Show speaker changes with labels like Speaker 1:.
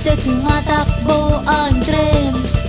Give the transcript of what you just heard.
Speaker 1: Basta't matakbo ang tren.